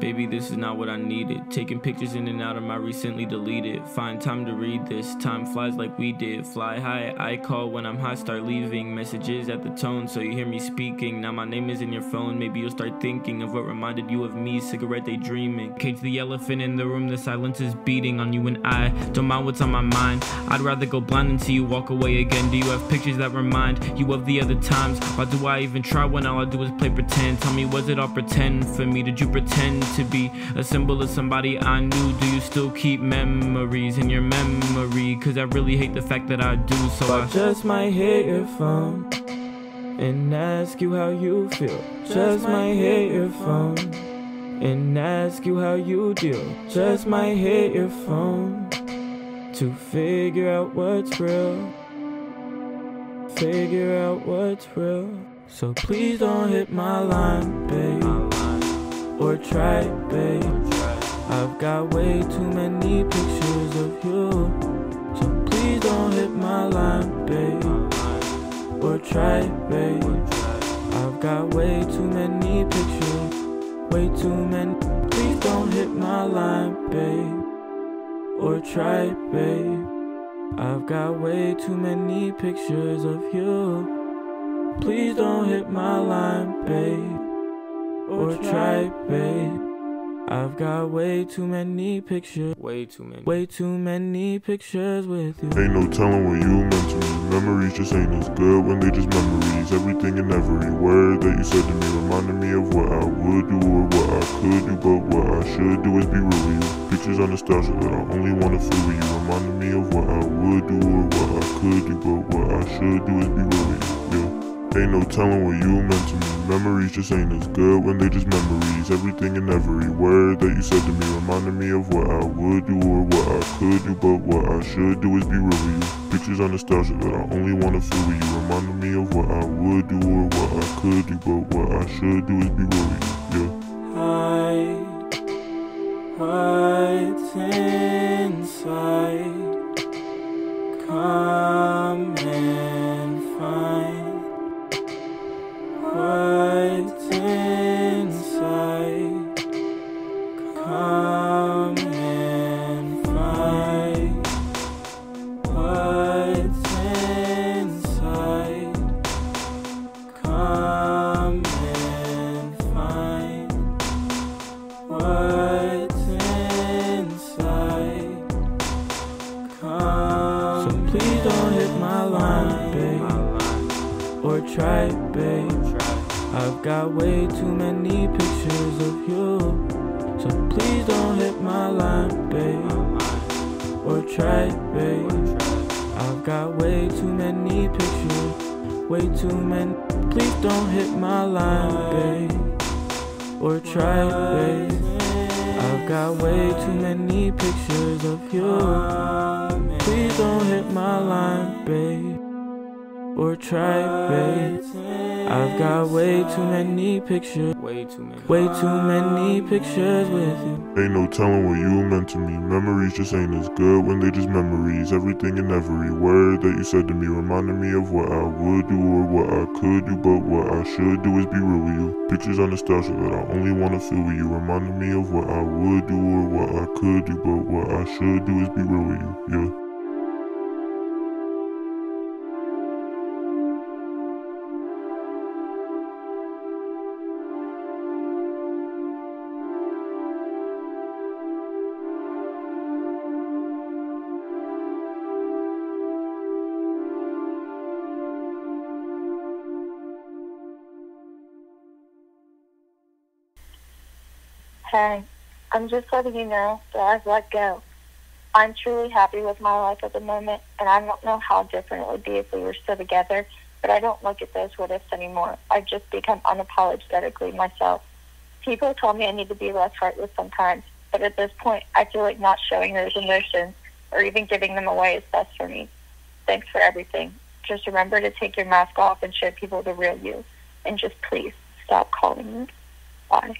Baby, this is not what I needed. Taking pictures in and out of my recently deleted. Find time to read this. Time flies like we did. Fly high, I call when I'm high, start leaving messages at the tone so you hear me speaking. Now my name is in your phone, maybe you'll start thinking of what reminded you of me. Cigarette day dreaming. Cage the elephant in the room, the silence is beating on you and I. Don't mind what's on my mind. I'd rather go blind than see you walk away again. Do you have pictures that remind you of the other times? Why do I even try when all I do is play pretend? Tell me, was it all pretend for me? Did you pretend? To be a symbol of somebody I knew. Do you still keep memories in your memory? Cause I really hate the fact that I do. So I, I just might hit your phone and ask you how you feel. Just might hit your phone and ask you how you deal. Just might hit your phone to figure out what's real. Figure out what's real. So please don't hit my line, babe or try, babe. I've got way too many pictures of you. So please don't hit my line, babe. Or try, babe. I've got way too many pictures. Way too many. Please don't hit my line, babe. Or try, babe. I've got way too many pictures of you. Please don't hit my line, babe Oh, or try, babe. I've got way too many pictures. Way too many. Way too many pictures with you. Ain't no telling what you meant to me. Memories just ain't as good when they just memories. Everything and every word that you said to me reminded me of what I would do or what I could do. But what I should do is be real with you. Pictures on nostalgia that I only wanna feel with you. Reminded me of what I would do or what I could do. But what I should do is be real with you. Yeah. Ain't no telling what you meant to me. Memories just ain't as good when they just memories. Everything and every word that you said to me reminded me of what I would do or what I could do. But what I should do is be real with you. Pictures on nostalgia that I only wanna feel with you. Reminded me of what I would do or what I could do. But what I should do is be real with you. Yeah. Hide, hide inside. Come Come and find what's inside. Come and find what's inside. Come so please don't hit my line, babe, or try, babe. I've got way too many pictures of you. Try, babe. I've got way too many pictures. Way too many. Please don't hit my line, babe. Or try, babe. I've got way too many pictures of you. Please don't hit my line, babe. Or try, babe. I've got way too many pictures. Way too many. Way too many pictures with you. Ain't no telling what you meant to me. Memories just ain't as good when they just memories. Everything and every word that you said to me reminded me of what I would do or what I could do. But what I should do is be real with you. Pictures on nostalgia that I only wanna feel with you. Reminded me of what I would do or what I could do. But what I should do is be real with you. Yeah. Hey, I'm just letting you know that I've let go. I'm truly happy with my life at the moment, and I don't know how different it would be if we were still together, but I don't look at those what ifs anymore. I've just become unapologetically myself. People told me I need to be less heartless sometimes, but at this point, I feel like not showing those emotions or even giving them away is best for me. Thanks for everything. Just remember to take your mask off and show people the real you. And just please stop calling me. Bye.